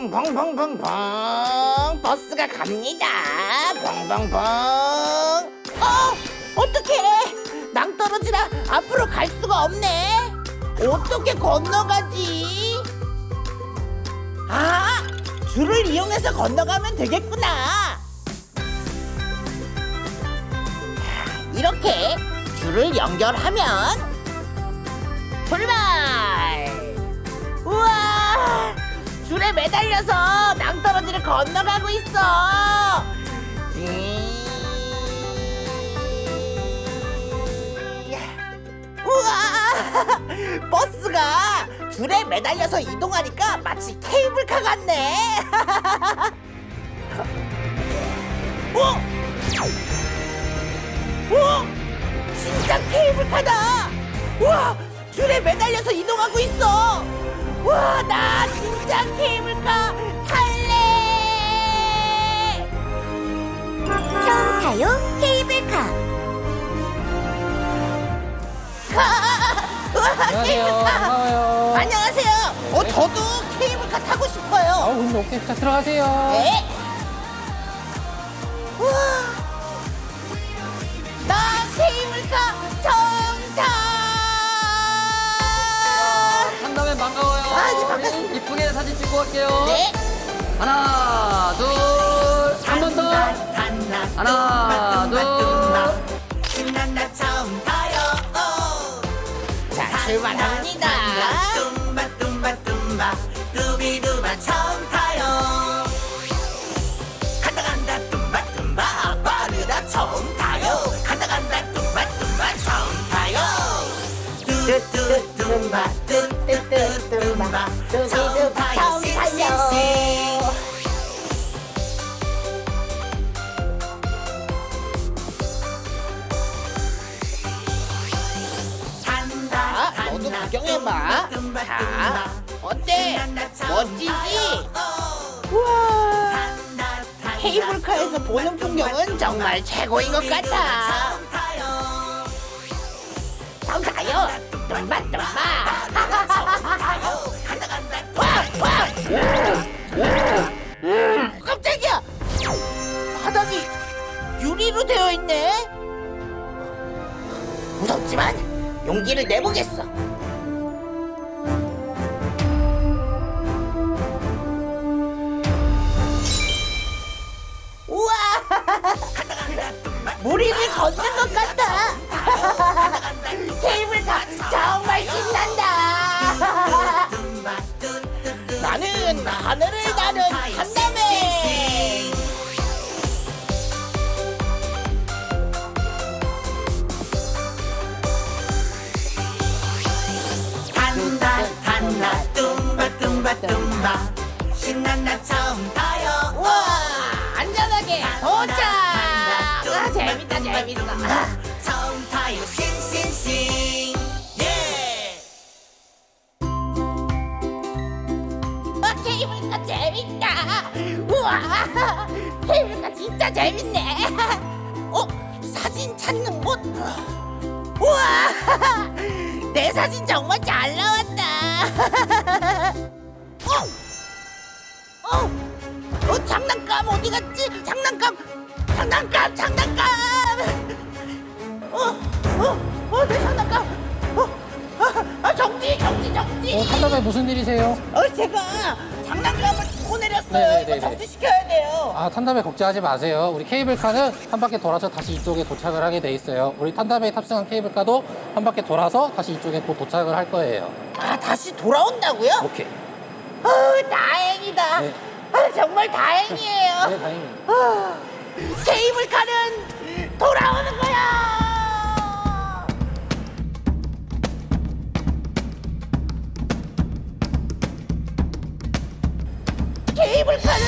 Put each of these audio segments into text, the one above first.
벙벙벙벙벙벙 버스가 갑니다. 벙벙벙 어? 어떡해? 낭떠러지라 앞으로 갈 수가 없네. 어떻게 건너가지? 아 줄을 이용해서 건너가면 되겠구나. 이렇게 줄을 연결하면 출발! 우와 줄에 매달려서 낭떠러지를 건너가고 있어. 음. 우와! 버스가 줄에 매달려서 이동하니까 마치 케이블카 같네. 어? 어? 진짜 케이블카다! 우와! 줄에 매달려서 이동하고 있어 와, 나 진짜 케이블카 탈래! 처음 타요 케이블카 안녕하세요. 케이블카! 안녕하세요. 어, 저도 케이블카 타고 싶어요. 아우, 근데 오케이. 자, 들어가세요. 네. 갈게요. 네. 하나, 둘, 한 번 더. 하나, 뚱바 뚱바 둘. 뚱바 신난다 처음 타요 자, 출발합니다. tumba tumba tumba 두비두바 처음 타요 간다 간다 tumba tumba 빠르다 처음 타요 간다 간다 tumba tumba 처음 타요 뚜뚜 tumba 뚜뚜뚜 tumba 처음 타요 tumba 자, 어때? 멋지지? 우와. 케이블카에서 보는 풍경은 정말 최고인 것 같아. 간다 간다 와, 와! 깜짝이야! 바닥이 유리로 되어 있네. 무섭지만 용기를 내보겠어. 걷는 것 같다. 케이블카 정말 신난다. 나는 하늘을 나는 한다매. 간다 간다 tumba tumba tumba 신난다 처음 타요 우와 안전하게 도착. 아 재밌다. 아, 처음 타요 싱싱싱 예 아, 케이블카 재밌다. 우와 케이블카 진짜 재밌네. 어 사진 찾는 곳. 우와 내 사진 정말 잘 나왔다. 어, 어, 어 장난감 어디 갔지? 장난감, 장난감, 장난감. 어, 어, 어, 내 장난감. 어, 아, 아, 정지, 정지, 정지. 어, 한 다음에 무슨 일이세요? 어, 제가 장난감을 두고 내렸어요. 네네네네. 이거 정지시켜야 돼요. 아, 탄담에 걱정하지 마세요. 우리 케이블카는 한 바퀴 돌아서 다시 이쪽에 도착을 하게 돼 있어요. 우리 탄담에 탑승한 케이블카도 한 바퀴 돌아서 다시 이쪽에 곧 도착을 할 거예요. 아, 다시 돌아온다고요? 오케이. 어, 다행이다. 네. 아, 정말 다행이에요. 네, 다행입니다. 아, 케이블카는 돌아오는 거야. 케이블카는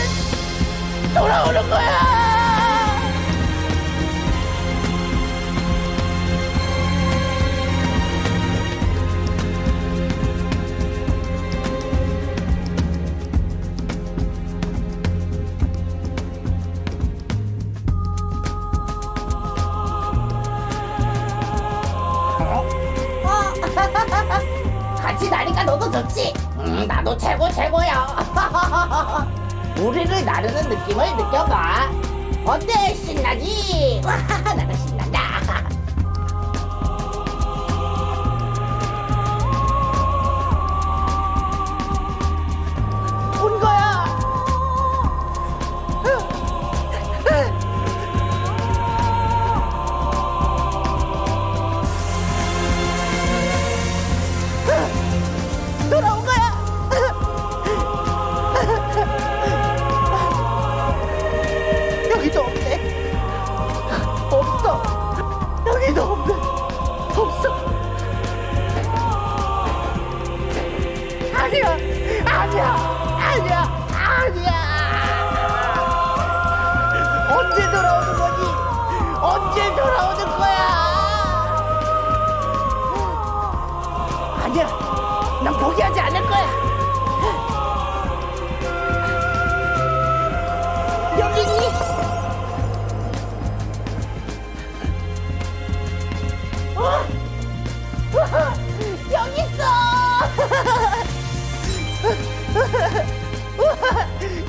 돌아오는 거야. 최고 최고야. 우리를 나르는 느낌을 느껴봐. 어때? 신나지? 아니야. 난 포기하지 않을 거야. 여기니? 어? 여기 있어!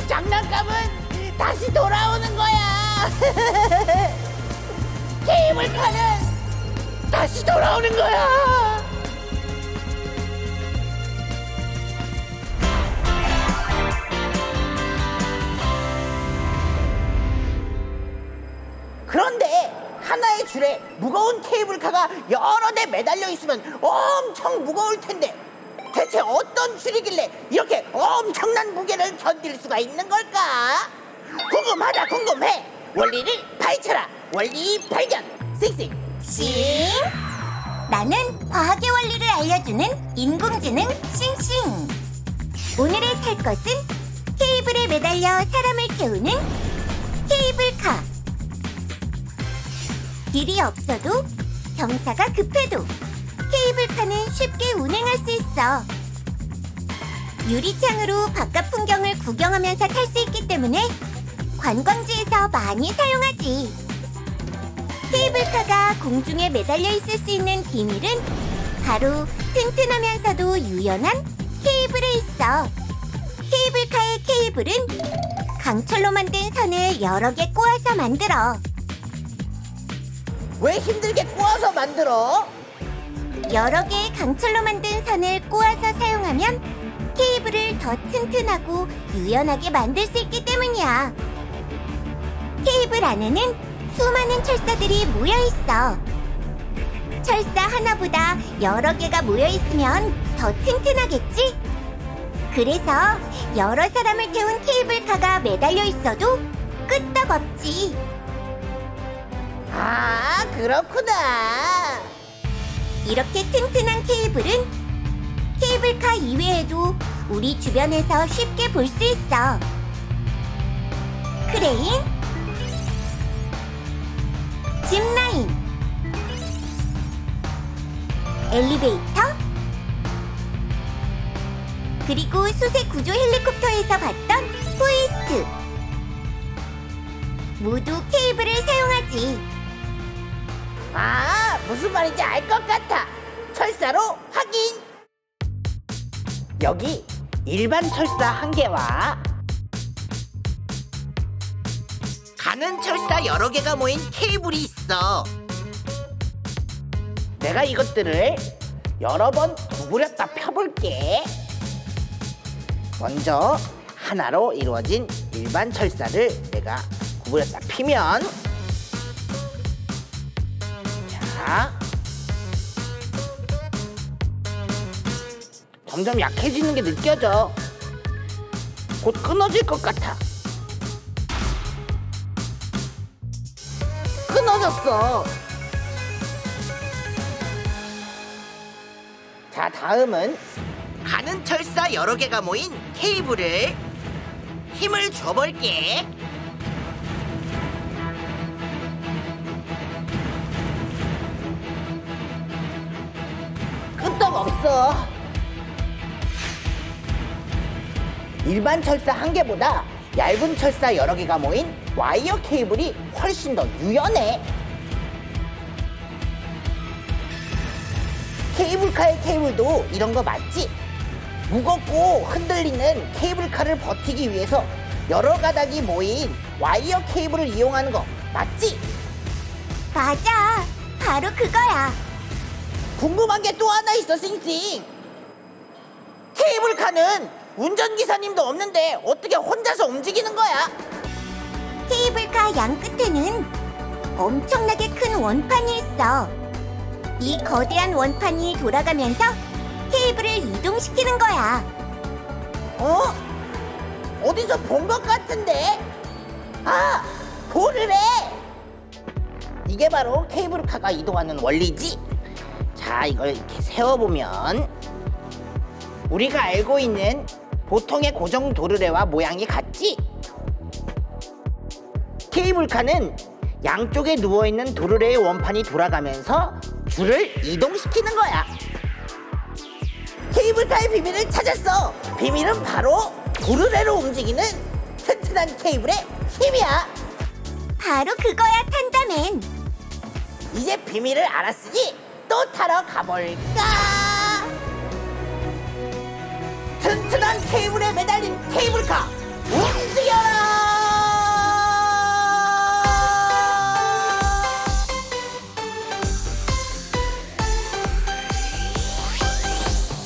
장난감은 다시 돌아오는 거야! 케이블카는 다시 돌아오는 거야! 그런데 하나의 줄에 무거운 케이블카가 여러 대 매달려 있으면 엄청 무거울 텐데 대체 어떤 줄이길래 이렇게 엄청난 무게를 견딜 수가 있는 걸까? 궁금하다 궁금해 원리를 파헤쳐라 원리 발견 씩씩 씩 나는 과학의 원리를 알려주는 인공지능 싱싱. 오늘의 탈 것은 케이블에 매달려 사람을 태우는 케이블카. 길이 없어도 경사가 급해도 케이블카는 쉽게 운행할 수 있어. 유리창으로 바깥 풍경을 구경하면서 탈 수 있기 때문에 관광지에서 많이 사용하지. 케이블카가 공중에 매달려 있을 수 있는 비밀은 바로 튼튼하면서도 유연한 케이블에 있어. 케이블카의 케이블은 강철로 만든 선을 여러 개 꼬아서 만들어. 왜 힘들게 꼬아서 만들어? 여러 개의 강철로 만든 선을 꼬아서 사용하면 케이블을 더 튼튼하고 유연하게 만들 수 있기 때문이야. 케이블 안에는 수많은 철사들이 모여 있어. 철사 하나보다 여러 개가 모여 있으면 더 튼튼하겠지? 그래서 여러 사람을 태운 케이블카가 매달려 있어도 끄떡없지. 아 그렇구나 이렇게 튼튼한 케이블은 케이블카 이외에도 우리 주변에서 쉽게 볼 수 있어. 크레인, 짚라인, 엘리베이터, 그리고 수색 구조 헬리콥터에서 봤던 호이스트. 모두 케이블을 사용하지. 아 무슨 말인지 알 것 같아. 철사로 확인. 여기 일반 철사 한 개와 가는 철사 여러 개가 모인 케이블이 있어. 내가 이것들을 여러 번 구부렸다 펴볼게. 먼저 하나로 이루어진 일반 철사를 내가 구부렸다 피면 자. 점점 약해지는 게 느껴져. 곧 끊어질 것 같아. 끊어졌어. 자, 다음은 가는 철사 여러 개가 모인 케이블을 힘을 줘볼게. 없어. 일반 철사 한 개보다 얇은 철사 여러 개가 모인 와이어 케이블이 훨씬 더 유연해. 케이블카의 케이블도 이런 거 맞지? 무겁고 흔들리는 케이블카를 버티기 위해서 여러 가닥이 모인 와이어 케이블을 이용하는 거 맞지? 맞아. 바로 그거야. 궁금한 게 또 하나 있어 싱싱 케이블카는 운전기사님도 없는데 어떻게 혼자서 움직이는 거야? 케이블카 양 끝에는 엄청나게 큰 원판이 있어. 이 거대한 원판이 돌아가면서 케이블을 이동시키는 거야. 어? 어디서 본 것 같은데? 아, 도르래! 이게 바로 케이블카가 이동하는 원리지? 자, 이걸 이렇게 세워보면 우리가 알고 있는 보통의 고정 도르래와 모양이 같지? 케이블카는 양쪽에 누워있는 도르래의 원판이 돌아가면서 줄을 이동시키는 거야. 케이블카의 비밀을 찾았어. 비밀은 바로 도르래로 움직이는 튼튼한 케이블의 힘이야. 바로 그거야, 탄다맨. 이제 비밀을 알았으니 또 타러 가볼까? 튼튼한 케이블에 매달린 케이블카 움직여라!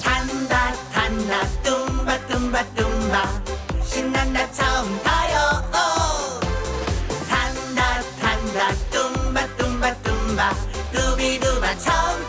탄다 탄다 뚱바 뚱바 뚱바 두